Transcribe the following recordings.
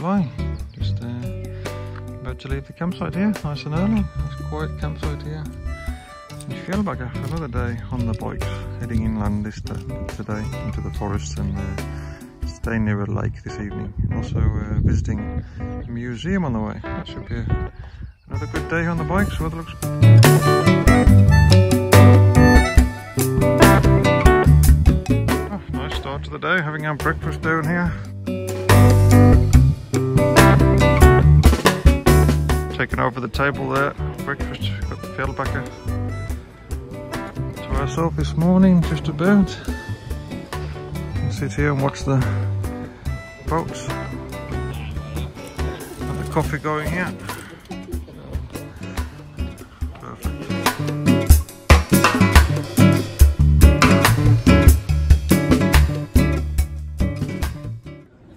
Just uh, about to leave the campsite here, nice and early. Nice quiet campsite here in Fjällbacka for another day on the bike, heading inland this today into the forest and uh, staying near a lake this evening. And also uh, visiting a museum on the way. That should be another good day on the bike, so weather looks oh, nice start to the day, having our breakfast down here. Over the table there. Breakfast, got the to ourselves this morning, just about. Sit here and watch the boats. And the coffee going here.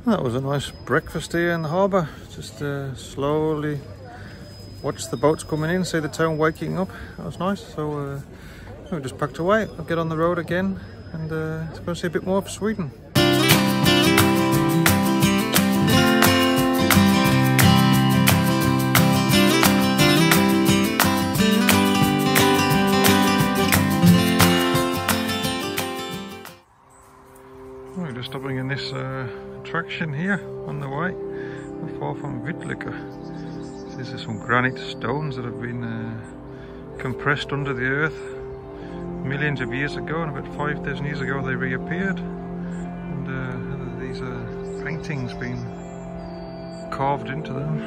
That was a nice breakfast here in the harbour. Just uh, slowly watch the boats coming in, see the town waking up. That was nice. So uh, we just packed away. I'll get on the road again and uh, go see a bit more of Sweden. We're just stopping in this uh, attraction here on the way, far from Vitlycke. These are some granite stones that have been uh, compressed under the earth millions of years ago and about 5,000 years ago they reappeared and uh, these are paintings being carved into them.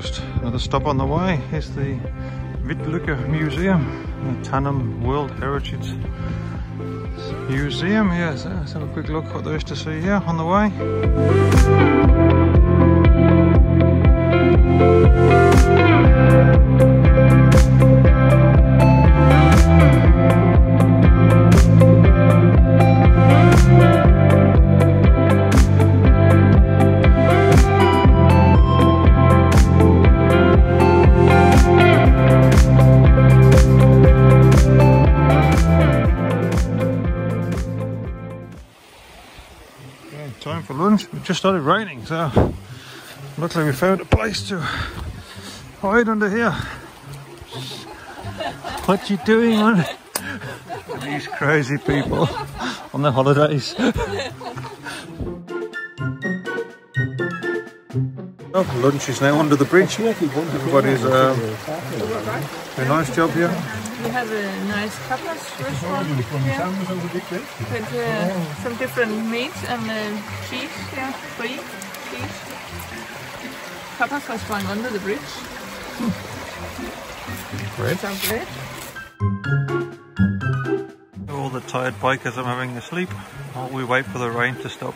Just another stop on the way. Here's the Vitlycke Museum, the Tanum World Heritage Museum, yes. Let's have a quick look what there is to see here on the way. Time for lunch. It just started raining, so luckily we found a place to hide under here. What you doing on these crazy people on their holidays? oh, lunch is now under the bridge. Everybody's um, a nice job here. We have a nice tapas restaurant here with uh, some different meats and uh, cheese here, free cheese. Tapas restaurant under the bridge. Great. Sounds great. All the tired bikers are having a sleep while we wait for the rain to stop.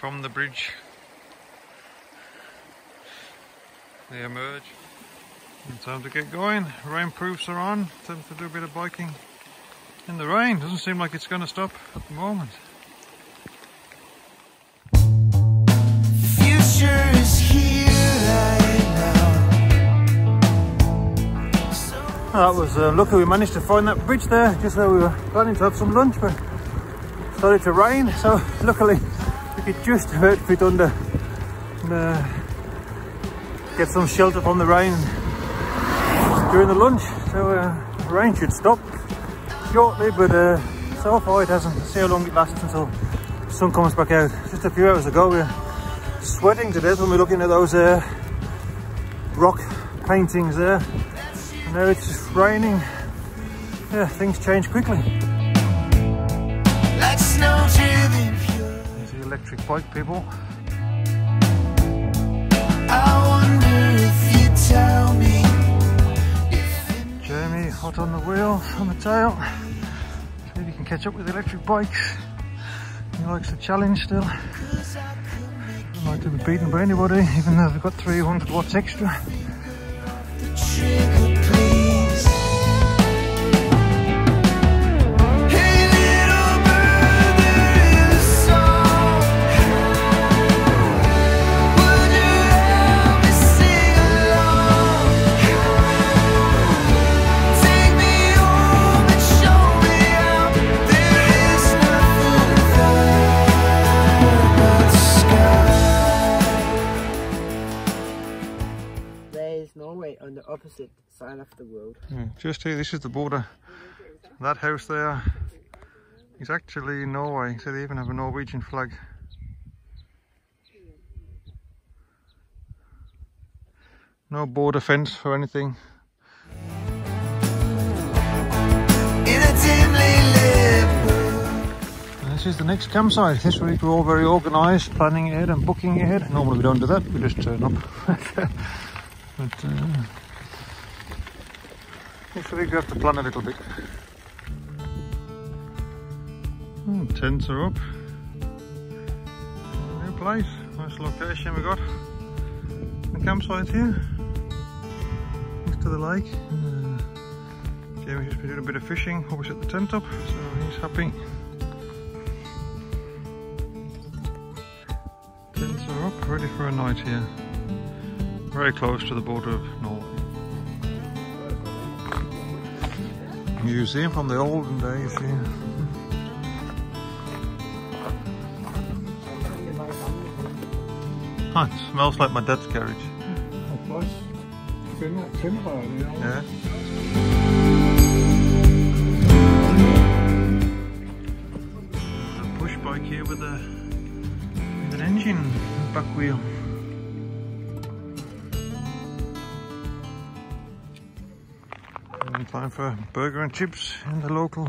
From the bridge. They emerge. And time to get going. Rainproofs are on. Time to do a bit of biking in the rain. Doesn't seem like it's going to stop at the moment. That was uh, lucky we managed to find that bridge there just where we were planning to have some lunch but started to rain so luckily just about fit under and uh, get some shelter from the rain during the lunch. So uh, rain should stop shortly, but uh, so far it hasn't. See how long it lasts until the sun comes back out. Just a few hours ago we were sweating to death when we were looking at those uh, rock paintings there. And now it's just raining. Yeah, things change quickly. Like electric bike people. Jamie, hot on the wheel, on the tail. See if he can catch up with electric bikes. He likes the challenge still. Don't like to be beaten by anybody, even though they've got 300 watts extra. Opposite side of the road. Yeah, just here, this is the border. That house there is actually Norway, so they even have a Norwegian flag. No border fence or anything. this is the next campsite. This week we're all very organised, planning ahead and booking ahead. Normally we don't do that, we just turn up. but uh, week we have to plan a little bit. Oh, tents are up. New place, nice location we got. The campsite here, next to the lake. And, uh, Jamie's just been doing a bit of fishing, opposite the tent up, so he's happy. Tents are up, ready for a night here. Very close to the border of Norway. Museum from the olden days ah, here. Huh, it smells like my dad's garage. Yeah. A push bike here with a with an engine back wheel. Time for burger and chips in the local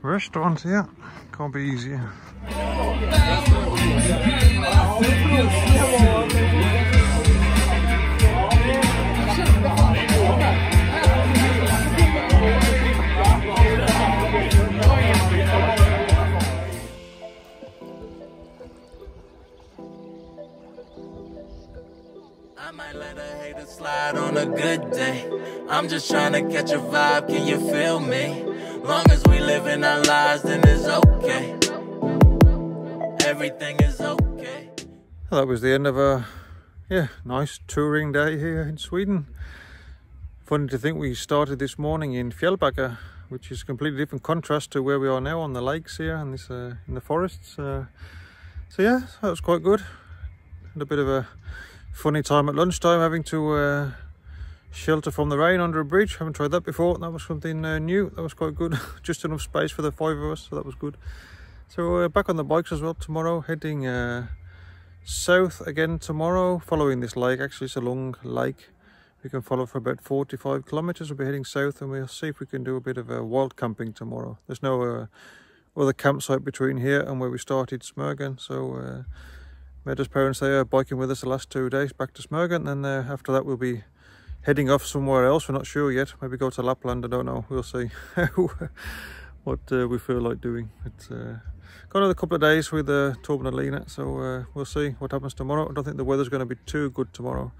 restaurant here. Can't be easier. I might let a hater slide on a good day. I'm just trying to catch a vibe, can you feel me? Long as we living our lives, then it's okay. Everything is okay. Well, that was the end of a yeah nice touring day here in Sweden. Funny to think we started this morning in Fjällbacka, which is completely different contrast to where we are now on the lakes here and this uh, in the forests. Uh, so yeah, that was quite good. Had a bit of a funny time at lunchtime having to uh, shelter from the rain under a bridge. Haven't tried that before. That was something uh, new. That was quite good. Just enough space for the five of us, so that was good. So we're back on the bikes as well tomorrow, heading uh, south again tomorrow, following this lake. Actually, it's a long lake. We can follow for about 45 kilometers. We'll be heading south and we'll see if we can do a bit of uh, wild camping tomorrow. There's no uh, other campsite between here and where we started Smögen. So uh, Meda's parents, they are biking with us the last two days back to Smögen. And then uh, after that, we'll be heading off somewhere else. We're not sure yet. Maybe go to Lapland. I don't know. We'll see what uh, we feel like doing. It's uh, got another couple of days with uh, Torben and Lena, so we'll see what happens tomorrow. I don't think the weather's going to be too good tomorrow.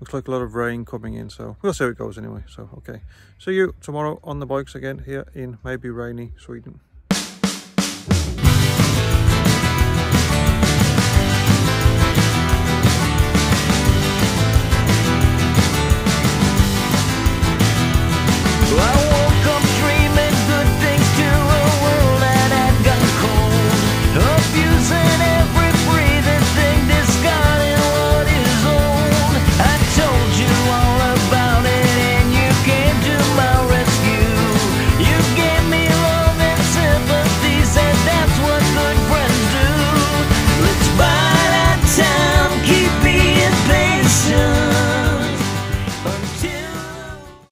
Looks like a lot of rain coming in, so we'll see how it goes anyway. So, okay. See you tomorrow on the bikes again here in maybe rainy Sweden.